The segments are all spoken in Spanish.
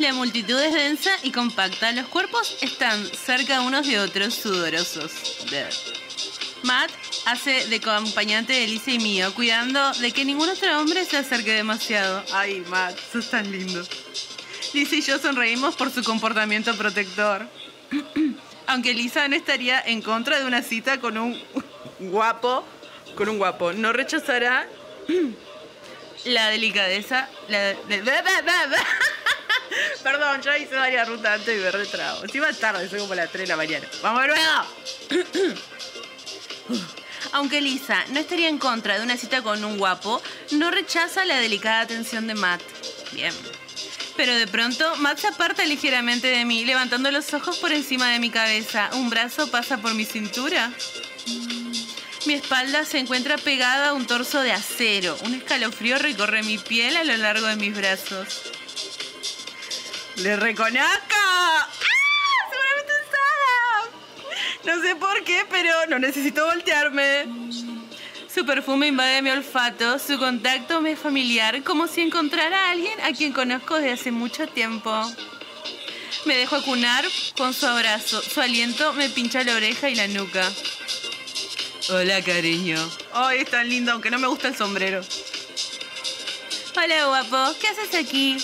La multitud es densa y compacta. Los cuerpos están cerca unos de otros, sudorosos. Matt hace de acompañante de Lisa y mío, cuidando de que ningún otro hombre se acerque demasiado. Ay, Matt, sos tan lindo. Lisa y yo sonreímos por su comportamiento protector. Aunque Lisa no estaría en contra de una cita con un guapo, con un guapo, no rechazará la delicadeza, la Perdón, ya hice varias rutas antes y me retrago. Encima tarde, soy como las 3 de la mañana. ¡Vamos luego! Aunque Lisa no estaría en contra de una cita con un guapo, no rechaza la delicada atención de Matt. Bien. Pero de pronto, Matt se aparta ligeramente de mí, levantando los ojos por encima de mi cabeza. Un brazo pasa por mi cintura. Mi espalda se encuentra pegada a un torso de acero. Un escalofrío recorre mi piel a lo largo de mis brazos. ¡Le reconozco! ¡Ah! ¡Seguramente es No sé por qué, pero no necesito voltearme. Su perfume invade mi olfato, su contacto me es familiar, como si encontrara a alguien a quien conozco desde hace mucho tiempo. Me dejo acunar con su abrazo, su aliento me pincha la oreja y la nuca. Hola, cariño. Ay, es tan lindo, aunque no me gusta el sombrero. Hola, guapo. ¿Qué haces aquí?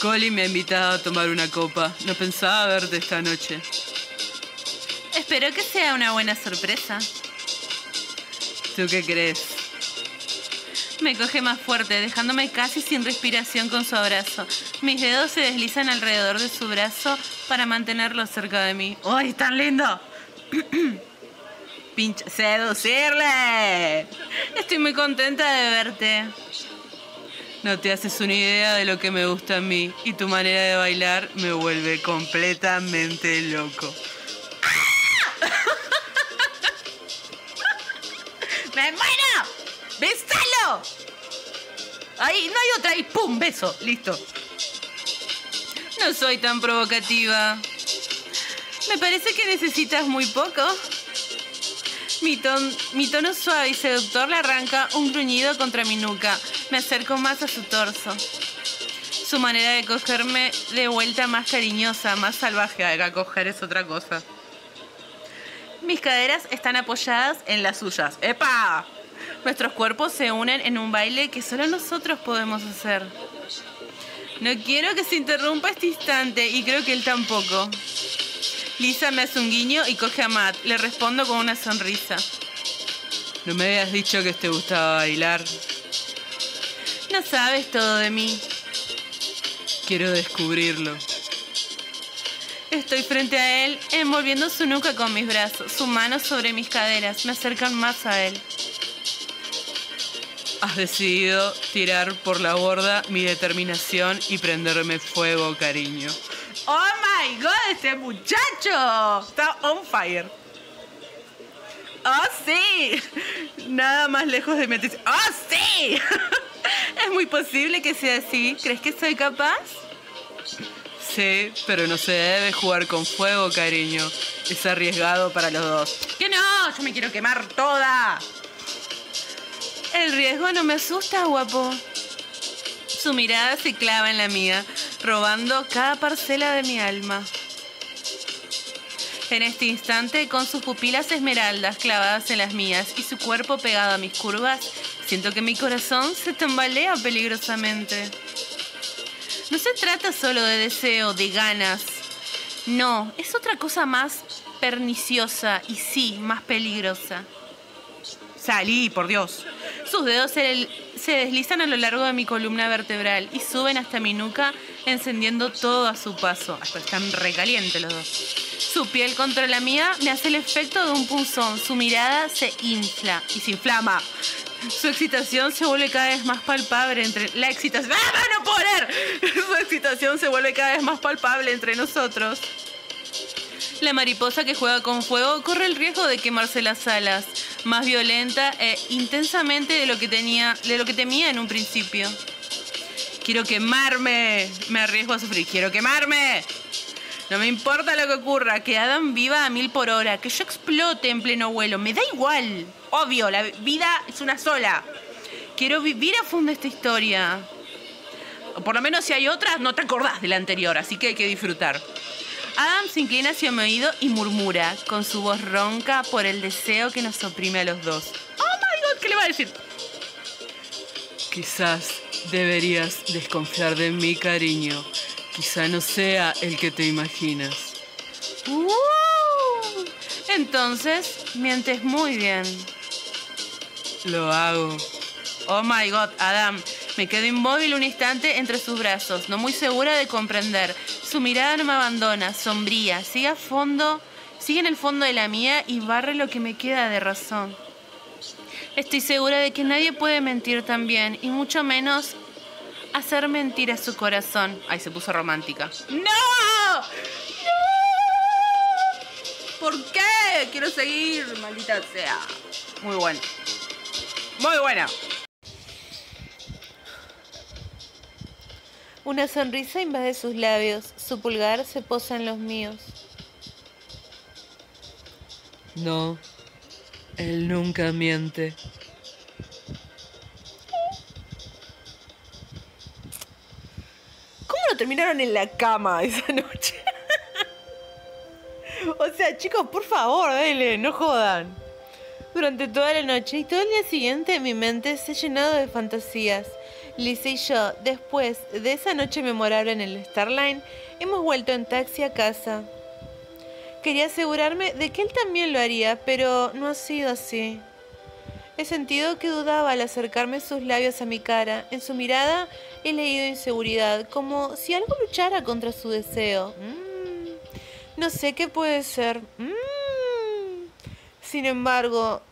Colin me ha invitado a tomar una copa. No pensaba verte esta noche. Espero que sea una buena sorpresa. ¿Tú qué crees? Me coge más fuerte, dejándome casi sin respiración con su abrazo. Mis dedos se deslizan alrededor de su brazo para mantenerlo cerca de mí. ¡Ay, tan lindo! Pinche seducirle. Estoy muy contenta de verte. No te haces una idea de lo que me gusta a mí y tu manera de bailar me vuelve completamente loco. ¡Me muero! ¡Bésalo! Ahí, no hay otra. Y ¡pum! Beso. Listo. No soy tan provocativa. Me parece que necesitas muy poco. Mi, tono suave y seductor le arranca un gruñido contra mi nuca. Me acerco más a su torso. Su manera de cogerme de vuelta más cariñosa, más salvaje. A coger es otra cosa. Mis caderas están apoyadas en las suyas. ¡Epa! Nuestros cuerpos se unen en un baile que solo nosotros podemos hacer. No quiero que se interrumpa este instante y creo que él tampoco. Lisa me hace un guiño y coge a Matt. Le respondo con una sonrisa. ¿No me habías dicho que te gustaba bailar? No sabes todo de mí. Quiero descubrirlo. Estoy frente a él, envolviendo su nuca con mis brazos, su mano sobre mis caderas. Me acercan más a él. Has decidido tirar por la borda mi determinación y prenderme fuego, cariño. ¡Oh my god! ¡Este muchacho! Está on fire. ¡Oh sí! Nada más lejos de meterse. ¡Oh sí! es muy posible que sea así. ¿Crees que soy capaz? Sí, pero no se debe jugar con fuego, cariño. Es arriesgado para los dos. ¡Que no! Yo me quiero quemar toda. El riesgo no me asusta, guapo. Su mirada se clava en la mía, robando cada parcela de mi alma. En este instante, con sus pupilas esmeraldas clavadas en las mías y su cuerpo pegado a mis curvas, siento que mi corazón se tambalea peligrosamente. No se trata solo de deseo, de ganas. No, es otra cosa más perniciosa y sí, más peligrosa. Salí, por Dios. Sus dedos se, deslizan a lo largo de mi columna vertebral y suben hasta mi nuca, encendiendo todo a su paso. Hasta están recalientes los dos. Su piel contra la mía me hace el efecto de un punzón. Su mirada se infla y se inflama. Su excitación se vuelve cada vez más palpable entre la excitación. ¡Ah, no poder! Su excitación se vuelve cada vez más palpable entre nosotros. La mariposa que juega con fuego corre el riesgo de quemarse las alas más violenta e intensamente de lo que tenía, de lo que temía en un principio. Quiero quemarme, me arriesgo a sufrir, quiero quemarme. No me importa lo que ocurra, que Adam viva a mil por hora, que yo explote en pleno vuelo, me da igual. Obvio, la vida es una sola. Quiero vivir a fondo esta historia. O por lo menos si hay otras, no te acordás de la anterior, así que hay que disfrutar. Adam se inclina hacia mi oído y murmura, con su voz ronca, por el deseo que nos oprime a los dos. ¡Oh, my God! ¿Qué le va a decir? Quizás deberías desconfiar de mi cariño. Quizá no sea el que te imaginas. ¡Uh! Entonces, mientes muy bien. Lo hago. Oh my god, Adam. Me quedo inmóvil un instante entre sus brazos, no muy segura de comprender. Su mirada no me abandona, sombría, sigue a fondo, sigue en el fondo de la mía y barre lo que me queda de razón. Estoy segura de que nadie puede mentir tan bien, y mucho menos hacer mentir a su corazón. Ay, se puso romántica. ¡No! ¡No! ¿Por qué? Quiero seguir, maldita sea. Muy bueno. Muy buena. Una sonrisa invade sus labios, su pulgar se posa en los míos. No, él nunca miente. Terminaron en la cama esa noche? o sea, chicos, por favor, dale, no jodan. Durante toda la noche y todo el día siguiente mi mente se ha llenado de fantasías. Lisa y yo, después de esa noche memorable en el Starline, hemos vuelto en taxi a casa. Quería asegurarme de que él también lo haría, pero no ha sido así. He sentido que dudaba al acercarme sus labios a mi cara. En su mirada he leído inseguridad, como si algo luchara contra su deseo. Mm, no sé qué puede ser. Mm. Sin embargo,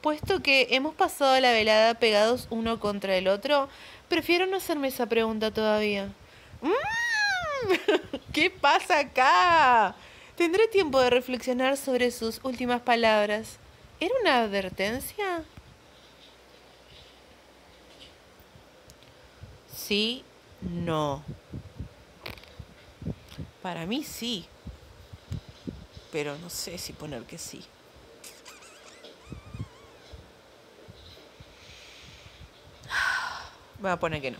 puesto que hemos pasado la velada pegados uno contra el otro, prefiero no hacerme esa pregunta todavía. Mm, ¿Qué pasa acá? Tendré tiempo de reflexionar sobre sus últimas palabras. ¿Era una advertencia? Sí, no. Para mí sí. Pero no sé si poner que sí. Voy a poner que no.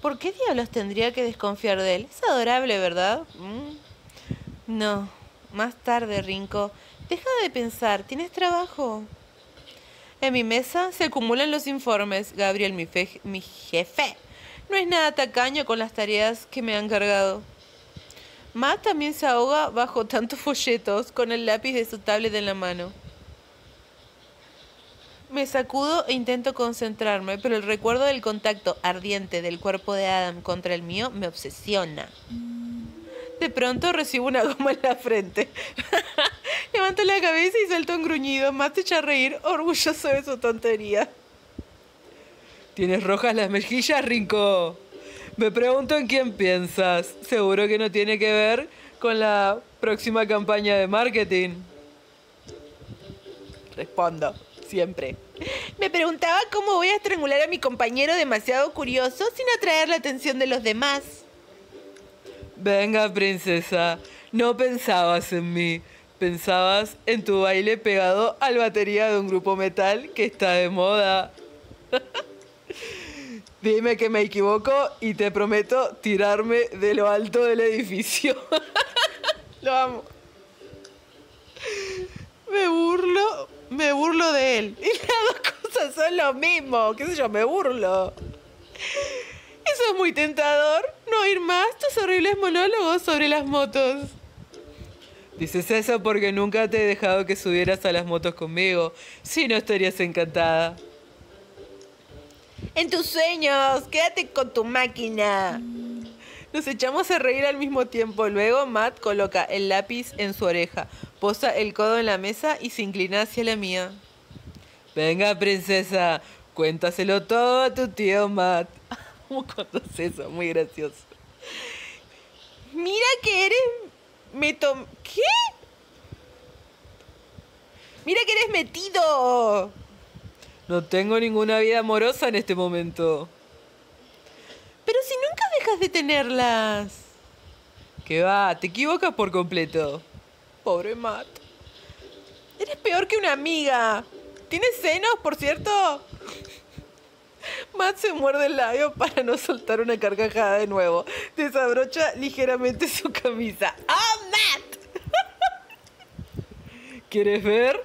¿Por qué diablos tendría que desconfiar de él? Es adorable, ¿verdad? Mm. No. Más tarde, Rinco. Deja de pensar. ¿Tienes trabajo? En mi mesa se acumulan los informes. Gabriel, mi, jefe, no es nada tacaño con las tareas que me han cargado. Matt también se ahoga bajo tantos folletos con el lápiz de su tablet en la mano. Me sacudo e intento concentrarme, pero el recuerdo del contacto ardiente del cuerpo de Adam contra el mío me obsesiona. De pronto recibo una goma en la frente. Levanto la cabeza y suelto un gruñido. Más te echa a reír, orgulloso de su tontería. Tienes rojas las mejillas, Rinco. Me pregunto en quién piensas. Seguro que no tiene que ver con la próxima campaña de marketing. Respondo siempre. Me preguntaba cómo voy a estrangular a mi compañero demasiado curioso sin atraer la atención de los demás. Venga, princesa, no pensabas en mí. Pensabas en tu baile pegado al batería de un grupo metal que está de moda. Dime que me equivoco y te prometo tirarme de lo alto del edificio. lo amo. Me burlo me burlo de él. Y las dos cosas son lo mismo. ¿Qué sé yo? Me burlo. Eso es muy tentador. No oír más tus horribles monólogos sobre las motos. Dices eso porque nunca te he dejado que subieras a las motos conmigo. Si no, estarías encantada. En tus sueños, quédate con tu máquina. Nos echamos a reír al mismo tiempo. Luego Matt coloca el lápiz en su oreja, posa el codo en la mesa y se inclina hacia la mía. Venga, princesa, cuéntaselo todo a tu tío Matt. ¿Cómo conoces eso? Muy gracioso. Mira que eres... Meto... ¿Qué? Mira que eres metido. No tengo ninguna vida amorosa en este momento. Pero si nunca dejas de tenerlas. Que va, te equivocas por completo. Pobre Matt. Eres peor que una amiga. ¿Tienes senos, por cierto? Matt se muerde el labio para no soltar una carcajada de nuevo. Desabrocha ligeramente su camisa. ¡Ah, Matt! ¿Quieres ver?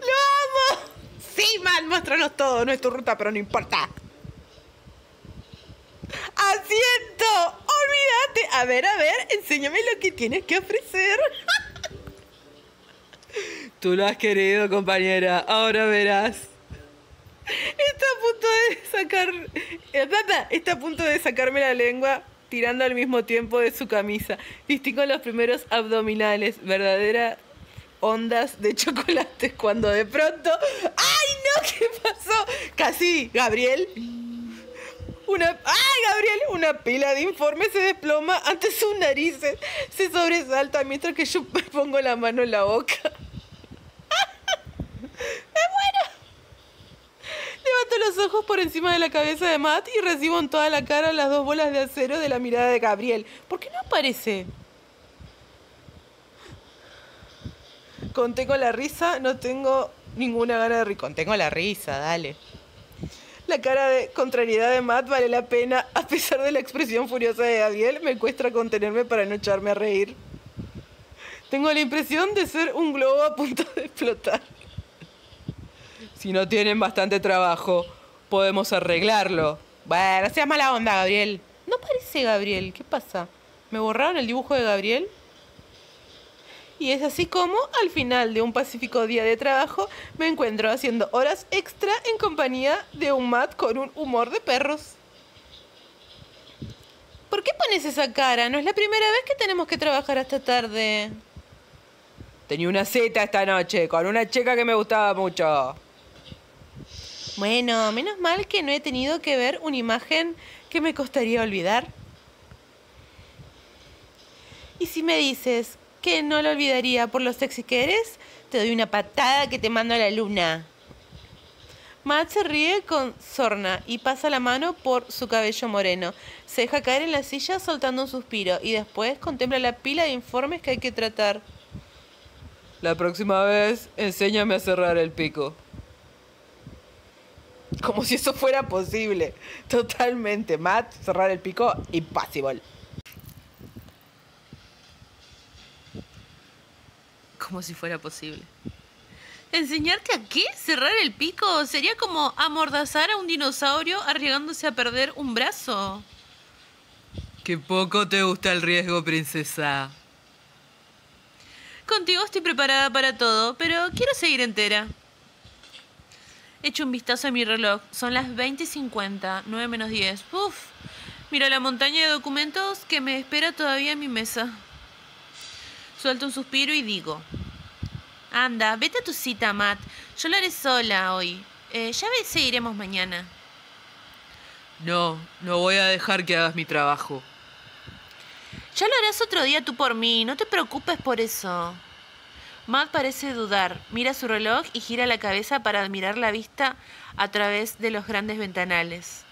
¡Lo amo! Sí, Matt, muéstranos todo. No es tu ruta, pero no importa. ¡Asiento! ¡Olvídate! A ver, a ver, enséñame lo que tienes que ofrecer. Tú lo has querido, compañera. Ahora verás. Está a punto de sacar. Eh, está a punto de sacarme la lengua tirando al mismo tiempo de su camisa. Distingo los primeros abdominales, verdaderas ondas de chocolate cuando de pronto. ¡Ay, no! ¿Qué pasó? Casi, Gabriel. Una, ¡Ay, Gabriel! Una pila de informes se desploma ante sus narices. Se sobresalta mientras que yo pongo la mano en la boca. ¡Me muero! Levanto los ojos por encima de la cabeza de Matt y recibo en toda la cara las dos bolas de acero de la mirada de Gabriel. ¿Por qué no aparece? Contengo la risa, no tengo ninguna gana de reír. Contengo la risa, dale. La cara de contrariedad de Matt vale la pena. A pesar de la expresión furiosa de Gabriel, me cuesta contenerme para no echarme a reír. Tengo la impresión de ser un globo a punto de explotar. Si no tienen bastante trabajo, podemos arreglarlo. Bueno, seas mala onda, Gabriel. No parece Gabriel. ¿Qué pasa? ¿Me borraron el dibujo de Gabriel? Y es así como, al final de un pacífico día de trabajo, me encuentro haciendo horas extra en compañía de un Matt con un humor de perros. ¿Por qué pones esa cara? No es la primera vez que tenemos que trabajar hasta tarde. Tenía una cita esta noche con una chica que me gustaba mucho. Bueno, menos mal que no he tenido que ver una imagen que me costaría olvidar. Y si me dices que no lo olvidaría por lo sexy que eres, te doy una patada que te mando a la luna. Matt se ríe con sorna y pasa la mano por su cabello moreno. Se deja caer en la silla soltando un suspiro y después contempla la pila de informes que hay que tratar. La próxima vez, enséñame a cerrar el pico. Como si eso fuera posible. Totalmente. Matt, cerrar el pico, impossible. Como si fuera posible. ¿Enseñarte a qué? ¿Cerrar el pico? Sería como amordazar a un dinosaurio arriesgándose a perder un brazo. Qué poco te gusta el riesgo, princesa. Contigo estoy preparada para todo, pero quiero seguir entera. Echo un vistazo a mi reloj. Son las 20.50, 9 menos 10. Uf. Miro la montaña de documentos que me espera todavía en mi mesa. Suelto un suspiro y digo: Anda, vete a tu cita, Matt. Yo lo haré sola hoy. Eh, ya seguiremos mañana. No, no voy a dejar que hagas mi trabajo. Ya lo harás otro día tú por mí, no te preocupes por eso. Matt parece dudar, mira su reloj y gira la cabeza para admirar la vista a través de los grandes ventanales.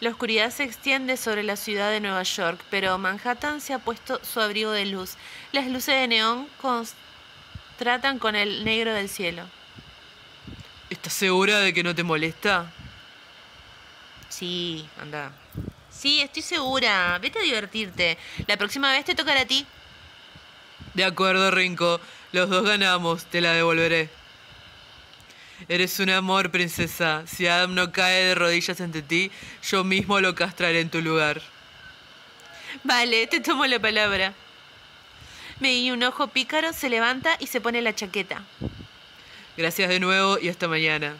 La oscuridad se extiende sobre la ciudad de Nueva York, pero Manhattan se ha puesto su abrigo de luz. Las luces de neón tratan con el negro del cielo. ¿Estás segura de que no te molesta? Sí, anda. Sí, estoy segura. Vete a divertirte. La próxima vez te tocará a ti. De acuerdo, Rinco. Los dos ganamos. Te la devolveré. Eres un amor, princesa. Si Adam no cae de rodillas ante ti, yo mismo lo castraré en tu lugar. Vale, te tomo la palabra. Me guiña un ojo pícaro, se levanta y se pone la chaqueta. Gracias de nuevo y hasta mañana.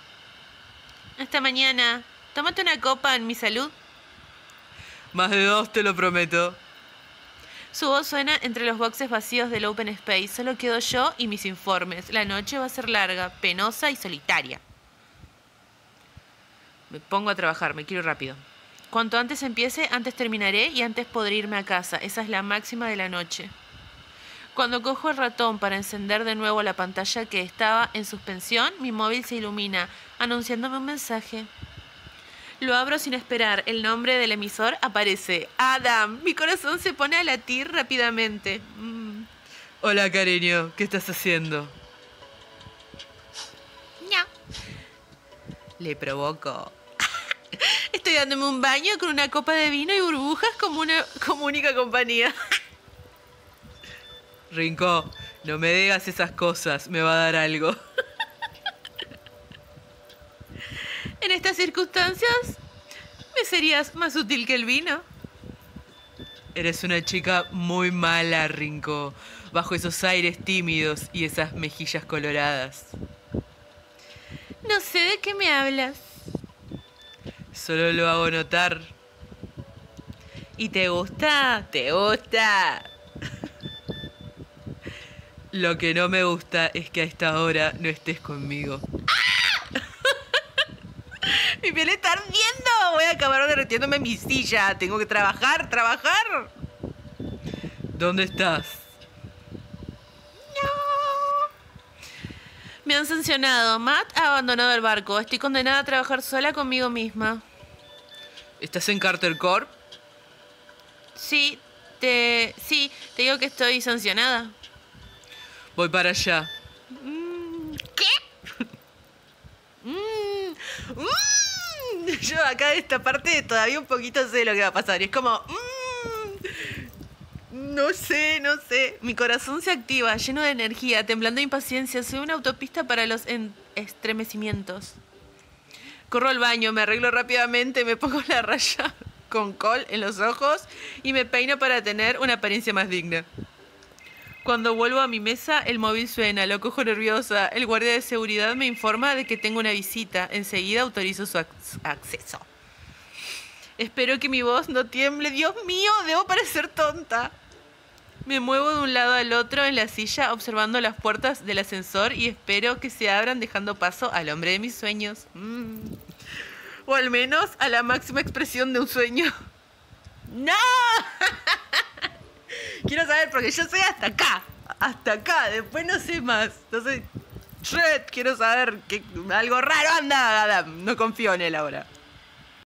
Hasta mañana. Tómate una copa en mi salud. Más de dos, te lo prometo. Su voz suena entre los boxes vacíos del Open Space. Solo quedo yo y mis informes. La noche va a ser larga, penosa y solitaria. Me pongo a trabajar, me quiero rápido. Cuanto antes empiece, antes terminaré y antes podré irme a casa. Esa es la máxima de la noche. Cuando cojo el ratón para encender de nuevo la pantalla que estaba en suspensión, mi móvil se ilumina, anunciándome un mensaje. Lo abro sin esperar. El nombre del emisor aparece. Adam. Mi corazón se pone a latir rápidamente. Mm. Hola, cariño. ¿Qué estás haciendo? Ña. Le provoco estoy dándome un baño con una copa de vino y burbujas como una como única compañía. Rinco, no me digas esas cosas, me va a dar algo. En estas circunstancias, serías más útil que el vino. Eres una chica muy mala, Rinco, bajo esos aires tímidos y esas mejillas coloradas. No sé de qué me hablas. Solo lo hago notar. ¿Y te gusta? ¿Te gusta? Lo que no me gusta es que a esta hora no estés conmigo. ¡Mi piel está ardiendo! Voy a acabar derretiéndome en mi silla. Tengo que trabajar, trabajar. ¿Dónde estás? Me han sancionado. Matt ha abandonado el barco. Estoy condenada a trabajar sola conmigo misma. ¿Estás en Carter Corp? Sí, te. Sí, te digo que estoy sancionada. Voy para allá. ¿Qué? Mm, mm. Yo acá de esta parte todavía un poquito sé lo que va a pasar. Y es como. mm, no sé, no sé. Mi corazón se activa, lleno de energía, temblando de impaciencia. Soy una autopista para los en- estremecimientos. Corro al baño, me arreglo rápidamente, me pongo la raya con col en los ojos y me peino para tener una apariencia más digna. Cuando vuelvo a mi mesa, el móvil suena, lo cojo nerviosa. El guardia de seguridad me informa de que tengo una visita. Enseguida autorizo su ac- acceso. Espero que mi voz no tiemble. Dios mío, debo parecer tonta. Me muevo de un lado al otro en la silla observando las puertas del ascensor y espero que se abran dejando paso al hombre de mis sueños. Mm. O al menos a la máxima expresión de un sueño. ¡No! Quiero saber porque yo soy hasta acá. Hasta acá. Después no sé más. Entonces, shit, quiero saber que algo raro anda, Adam. No confío en él ahora.